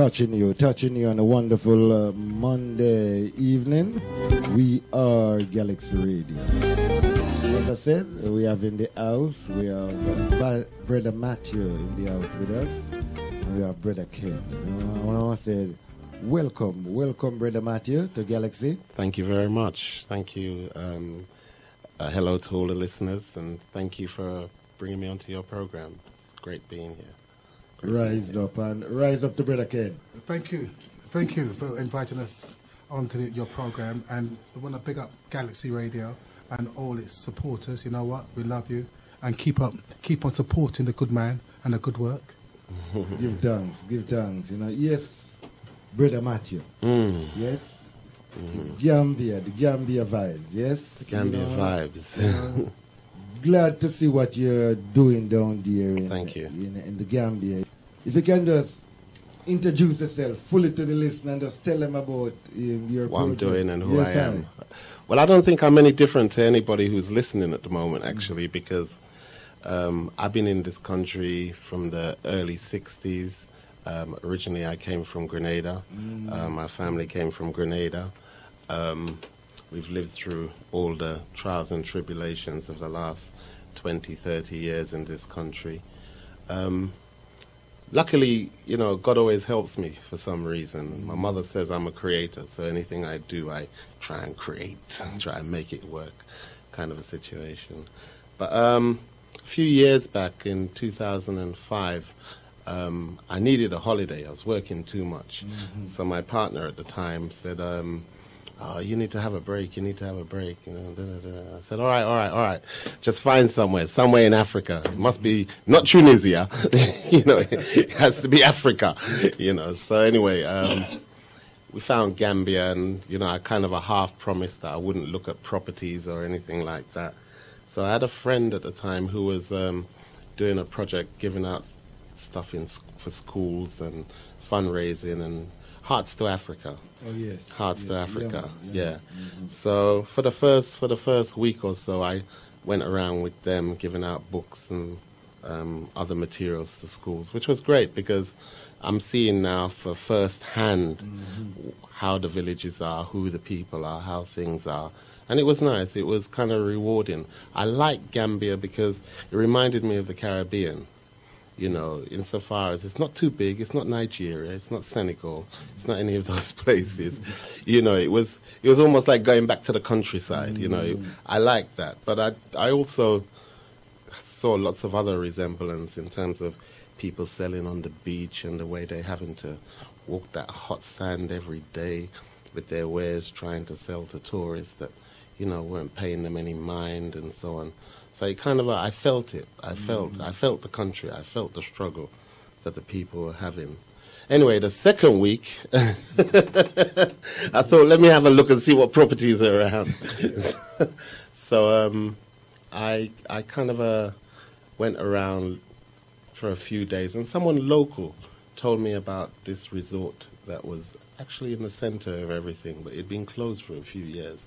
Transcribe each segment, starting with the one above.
touching you, touching you on a wonderful uh, Monday evening. We are Galaxy Radio. As I said, we have in the house, we have uh, Brother Matthew in the house with us, and we have Brother Ken. I want to say, welcome, welcome, Brother Matthew, to Galaxy. Thank you very much. Thank you. Um, uh, hello to all the listeners, and thank you for bringing me onto your program. It's great being here. Rise up and rise up to Brother Ken. Thank you. Thank you for inviting us onto the, your program. And we want to big up Galaxy Radio and all its supporters. You know what? We love you. And keep up, keep on supporting the good man and the good work. give thanks, give thanks. You know, yes, Brother Matthew. Mm. Yes. Mm. Gambia, the Gambia vibes, yes? The Gambia you know, vibes. glad to see what you're doing down there in, Thank you. in, in the Gambia. If you can just introduce yourself fully to the listener and just tell them about um, your what project. I'm doing and who I am. Well, I don't think I'm any different to anybody who's listening at the moment, actually, because um, I've been in this country from the early 60s. Um, originally, I came from Grenada. Mm. Uh, my family came from Grenada. Um, we've lived through all the trials and tribulations of the last 20, 30 years in this country. Luckily, you know, God always helps me for some reason. My mother says I'm a creator, so anything I do, I try and create, and try and make it work, kind of a situation. But um, a few years back in 2005, um, I needed a holiday. I was working too much. Mm-hmm. So my partner at the time said, um, oh, you need to have a break, you need to have a break. You know, da, da, da. I said, all right, all right, all right. Just find somewhere, somewhere in Africa. It must be not Tunisia, you know, it has to be Africa, you know. So anyway, um, we found Gambia, and you know, I kind of a half promised that I wouldn't look at properties or anything like that. So I had a friend at the time who was um, doing a project, giving out stuff in for schools and fundraising and Hearts to Africa. Oh yes. Hearts yes. to Africa. Yeah. yeah. Mm-hmm. So for the first for the first week or so, I went around with them giving out books and um, other materials to schools, which was great because I'm seeing now for first hand mm-hmm. how the villages are, who the people are, how things are. And it was nice. It was kind of rewarding. I like Gambia because it reminded me of the Caribbean you know, insofar as it's not too big, it's not Nigeria, it's not Senegal, it's not any of those places. you know, it was it was almost like going back to the countryside. You know, mm. I like that, but I I also saw lots of other resemblance in terms of people selling on the beach and the way they're having to walk that hot sand every day with their wares, trying to sell to tourists that you know weren't paying them any mind and so on. So it kind of, uh, I felt it. I felt, mm. I felt the country. I felt the struggle that the people were having. Anyway, the second week, I thought, let me have a look and see what properties are around. so um, I, I kind of uh, went around for a few days, and someone local told me about this resort that was actually in the center of everything, but it had been closed for a few years.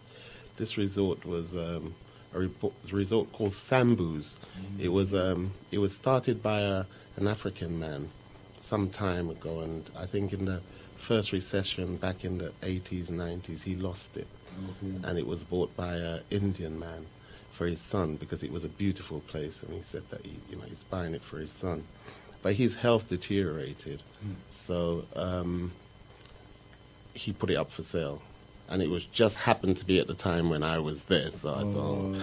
This resort was um, a resort called Sambus. Mm-hmm. It was um, it was started by a, an African man some time ago, and I think in the first recession back in the 80s, 90s, he lost it, mm-hmm. and it was bought by an Indian man for his son because it was a beautiful place, and he said that he, you know, he's buying it for his son, but his health deteriorated, mm. so um, he put it up for sale and it was just happened to be at the time when I was there. So I oh, thought.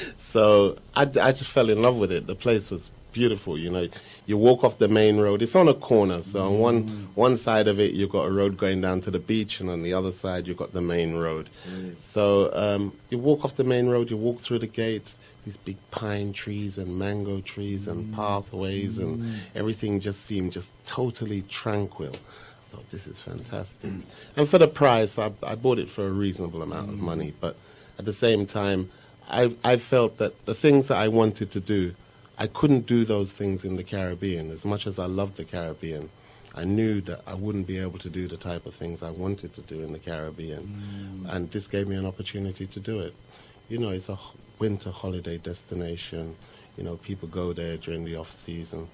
so I, I just fell in love with it. The place was beautiful. You know, you walk off the main road. It's on a corner, so on one mm. one side of it you've got a road going down to the beach, and on the other side you've got the main road. Mm. So um, you walk off the main road, you walk through the gates. These big pine trees and mango trees and mm. pathways and mm. everything just seemed just totally tranquil thought this is fantastic. Mm. And for the price, I, I, bought it for a reasonable amount mm. of money. But at the same time, I, I felt that the things that I wanted to do, I couldn't do those things in the Caribbean. As much as I loved the Caribbean, I knew that I wouldn't be able to do the type of things I wanted to do in the Caribbean. Mm. And this gave me an opportunity to do it. You know, it's a winter holiday destination. You know, people go there during the off season.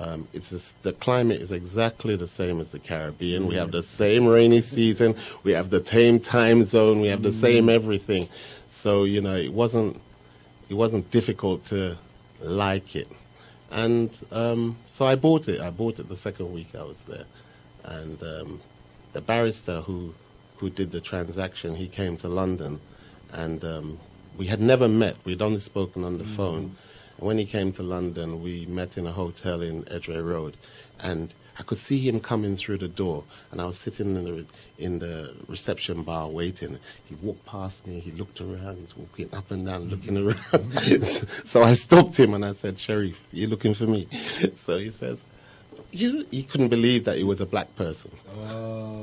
Um, it's just, the climate is exactly the same as the Caribbean. We have the same rainy season. We have the same time zone. We have the same everything. So you know, it wasn't it wasn't difficult to like it, and um, so I bought it. I bought it the second week I was there, and um, the barrister who who did the transaction, he came to London, and um, we had never met. We'd only spoken on the phone. When he came to London, we met in a hotel in Edgware Road, and I could see him coming through the door, and I was sitting in the in the reception bar waiting. He walked past me. He looked around. He's walking up and down, looking around. so I stopped him and I said, "Sheriff, you're looking for me?" So he says, "You." He couldn't believe that he was a black person Oh.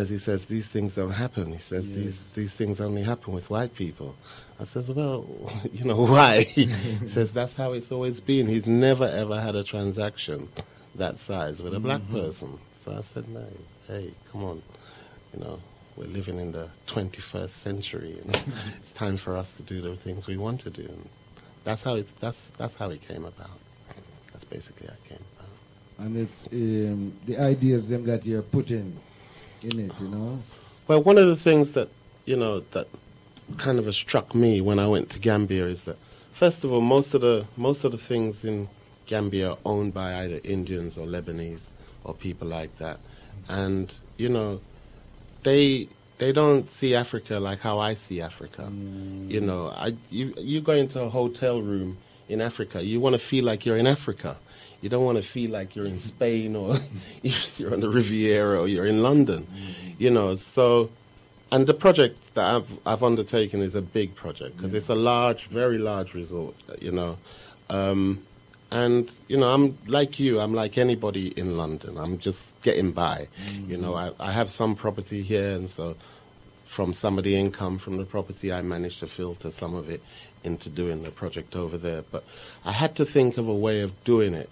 Because he says these things don't happen. He says these these things only happen with white people. I says, well, you know why? he says that's how it's always been. He's never ever had a transaction that size with a black person. So I said, no, hey, come on, you know. We're living in the 21st century, and it's time for us to do the things we want to do. And that's how it's that's that's how it came about. That's basically how it came about. And it's um, the ideas them that you're putting in it, you know. Well, one of the things that you know that kind of struck me when I went to Gambia is that, first of all, most of the most of the things in Gambia are owned by either Indians or Lebanese or people like that, and you know, they they don't see Africa like how I see Africa. Mm. You know, I you you go into a hotel room in Africa, you want to feel like you're in Africa. You don't want to feel like you're in Spain or you're on the Riviera or you're in London. You know, so and the project that I've I've undertaken is a big project because it's a large, very large resort. You know, um, and you know I'm like you. I'm like anybody in London. I'm just getting by. You know, I, I have some property here, and so from some of the income from the property, I managed to filter some of it into doing the project over there. But I had to think of a way of doing it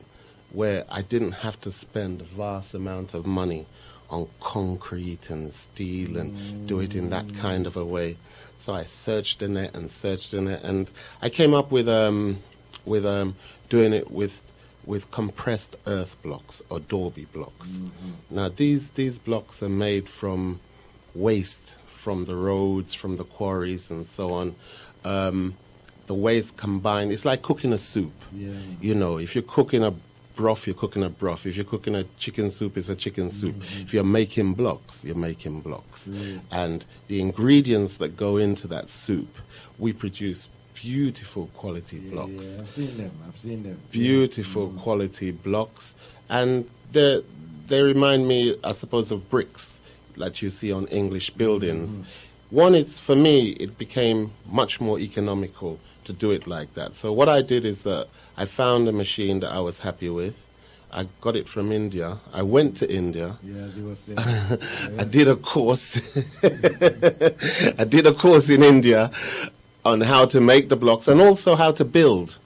where I didn't have to spend a vast amount of money on concrete and steel and do it in that kind of a way. So I searched in it and searched in it, and I came up with um, with um, doing it with with compressed earth blocks or Dorby blocks. Now these these blocks are made from waste from the roads, from the quarries, and so on. Um, the waste combined, it's like cooking a soup. Yeah. You know, if you're cooking a broth, you're cooking a broth. If you're cooking a chicken soup, it's a chicken soup. Mm-hmm. If you're making blocks, you're making blocks. Mm. And the ingredients that go into that soup, we produce beautiful quality Yeah, blocks yeah, I've seen them. I've seen them. beautiful mm. quality blocks, and they they remind me, I suppose, of bricks that you see on English buildings. Mm-hmm. One, it's for me, it became much more economical to do it like that. So what I did is that I found a machine that I was happy with. I got it from India. I went to India. Yeah, as you were saying. I did a course. I did a course in India on how to make the blocks and also how to build,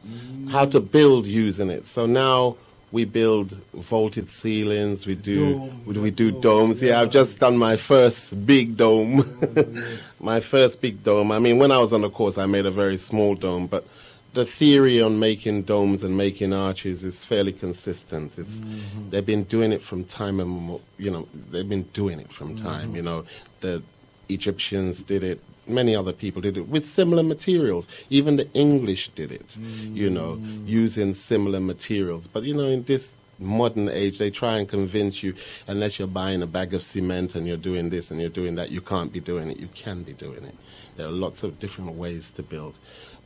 how to build using it. So now we build vaulted ceilings. We do Dome, we, we do dome, domes. Yeah, I've just done my first big dome. Oh, my first big dome. I mean, when I was on the course, I made a very small dome, but the theory on making domes and making arches is fairly consistent. It's mm-hmm. they've been doing it from time and you know they've been doing it from time. Mm-hmm. You know, the Egyptians did it. Many other people did it with similar materials. Even the English did it. You know, mm-hmm. using similar materials. But you know, in this modern age, they try and convince you unless you're buying a bag of cement and you're doing this and you're doing that, you can't be doing it. You can be doing it. There are lots of different ways to build.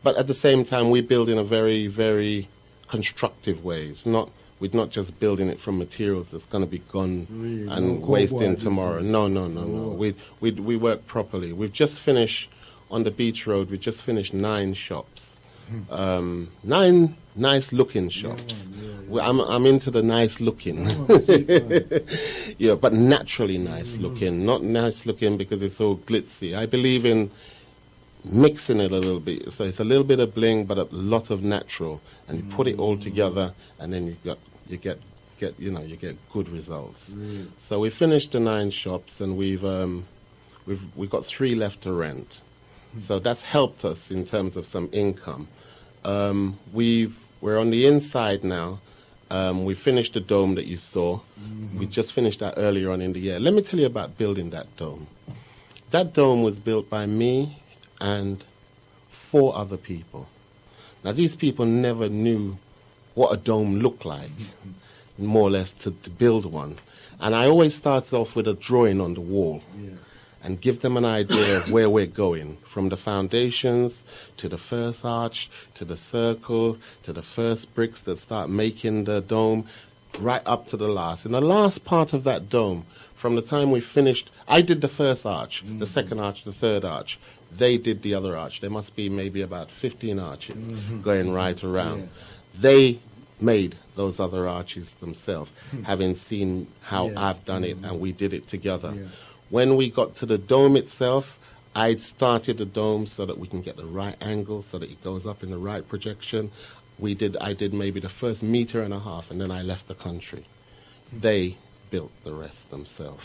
But at the same time, we build in a very, very constructive way. It's not, we're not just building it from materials that's going to be gone Really? and No wasting tomorrow. No, no, no, no. Oh. We, we, we work properly. We've just finished on the beach road, we just finished nine shops. Um, nine nice looking shops. Well, I'm, I'm into the nice looking. yeah, but naturally nice looking, not nice looking because it's so glitzy. I believe in mixing it a little bit. So it's a little bit of bling, but a lot of natural, and you put it all together, and then you got you get get you know you get good results. Really? So we finished the nine shops, and we've um, we've we've got three left to rent. So that's helped us in terms of some income. Um, we've we're on the inside now. Um, we finished the dome that you saw. We just finished that earlier on in the year. Let me tell you about building that dome. That dome was built by me and four other people. Now, these people never knew what a dome looked like, mm-hmm. more or less, to, to build one. And I always start off with a drawing on the wall Yeah. and give them an idea of where we're going from the foundations to the first arch to the circle to the first bricks that start making the dome right up to the last. In the last part of that dome, from the time we finished, I did the first arch, the mm-hmm. second arch, the third arch. They did the other arch. There must be maybe about 15 arches going right around. They made those other arches themselves, having seen how Yeah. I've done it and we did it together. Yeah. When we got to the dome itself, I'd started the dome so that we can get the right angle, so that it goes up in the right projection. We did. I did maybe the first meter and a half, and then I left the country. They built the rest themselves.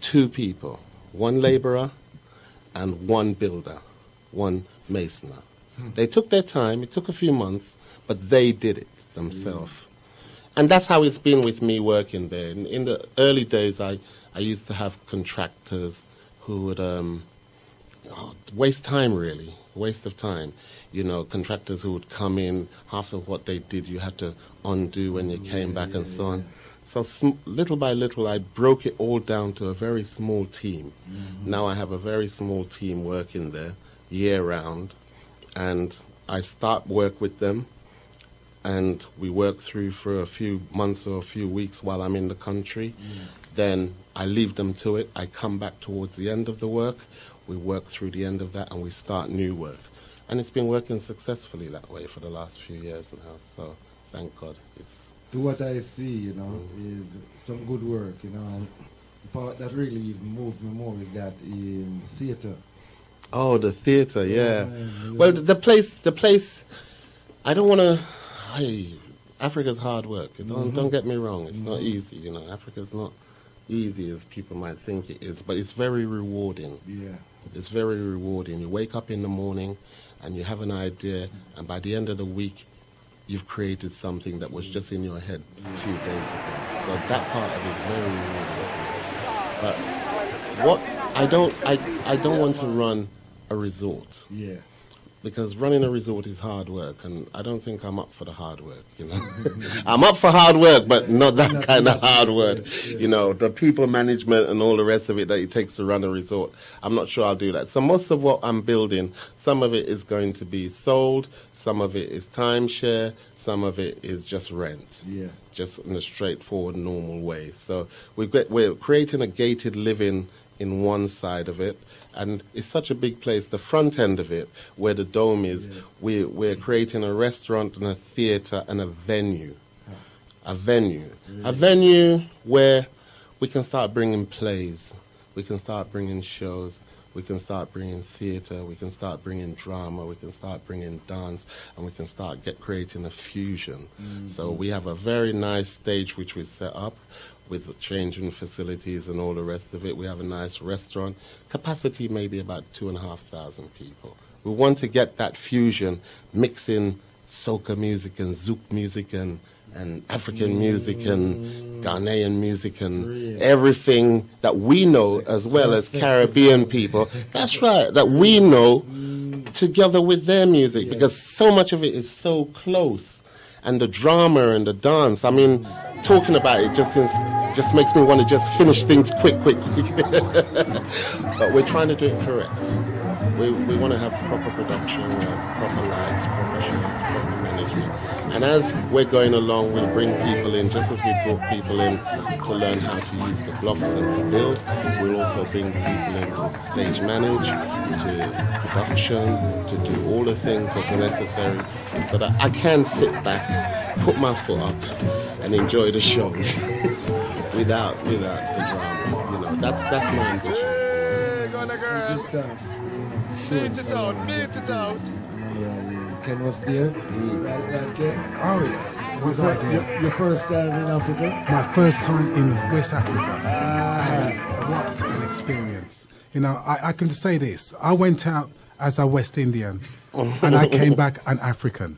Two people, one laborer, and one builder, one masoner. They took their time. It took a few months, but they did it themselves. And that's how it's been with me working there. In, in the early days, I, I used to have contractors who would um, oh, waste time, really, waste of time. You know, contractors who would come in, half of what they did you had to undo when you came back and so on. So sm- little by little, I broke it all down to a very small team. Mm-hmm. Now I have a very small team working there year round, and I start work with them and we work through for a few months or a few weeks while I'm in the country. Mm. Then I leave them to it. I come back towards the end of the work. We work through the end of that and we start new work. And it's been working successfully that way for the last few years now. So thank God. It's To what I see, you know, is some good work, you know, and the part that really even moves me more is that um, theatre. oh the theatre, yeah. Yeah, Well, the place, the place. I don't want to. Hey, Africa's hard work. Don't don't get me wrong. It's not easy. You know, Africa's not easy as people might think it is, but it's very rewarding. Yeah. It's very rewarding. You wake up in the morning and you have an idea, and by the end of the week, you've created something that was just in your head a few days ago. So that part of it is very rewarding. But what I don't, I, I don't want to run a resort Yeah. Because running a resort is hard work, and I don't think I'm up for the hard work. You know, I'm up for hard work, but not that kind of hard work. You know, the people management and all the rest of it that it takes to run a resort. I'm not sure I'll do that. So most of what I'm building, some of it is going to be sold, some of it is timeshare, some of it is just rent Yeah. just in a straightforward, normal way. So we've got, we're creating a gated living in one side of it, and it's such a big place. The front end of it, where the dome is, we, we're creating a restaurant and a theatre and a venue. A venue. A venue where we can start bringing plays, we can start bringing shows, we can start bringing theatre, we can start bringing drama, we can start bringing dance, and we can start get creating a fusion. Mm-hmm. So we have a very nice stage which we set up with the changing facilities and all the rest of it. We have a nice restaurant, capacity maybe about two and a half thousand people. We want to get that fusion, mixing soca music and zouk music and and African music and mm. Ghanaian music and everything that we know as well as Caribbean people. That's right, that we know together with their music because so much of it is so close. And the drama and the dance. I mean, talking about it just just makes me want to just finish things quick, quick, quick. but we're trying to do it correct. We, we want to have proper production, uh, proper lights, proper shows, proper management. And as we're going along, we'll bring people in, just as we brought people in to learn how to use the blocks and to build. We'll also bring people in to stage manage, to production, to do all the things that are necessary so that I can sit back, put my foot up, and enjoy the show without without the drama. You know, that's that's my ambition. Hey, go on the girl. Good dance. Beat it out, beat it out. Yeah, yeah. Ken was there. Right, right, Ken. Oh, yeah. Was I Your, there? your first time in Africa? My first time in West Africa. Ah, What an experience. You know, I, I can say this. I went out as a West Indian and I came back an African.